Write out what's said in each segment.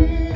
you.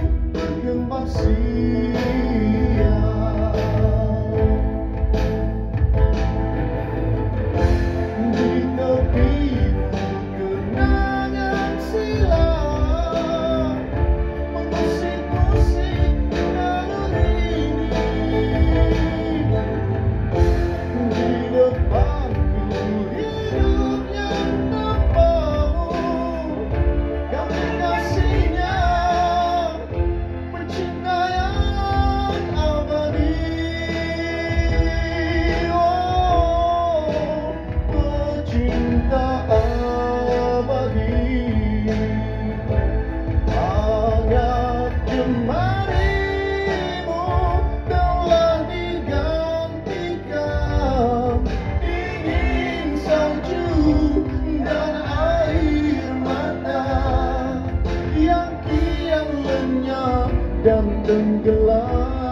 dum dum galah.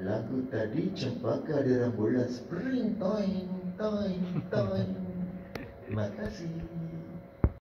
Lagu tadi cempaka dalam orang bola Spring time time time Terima kasih.